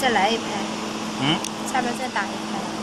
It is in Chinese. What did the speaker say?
再来一拍。嗯。下边再打一拍。